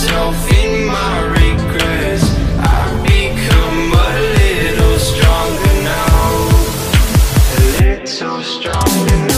myself in my regrets I've become a little stronger now. A little stronger now.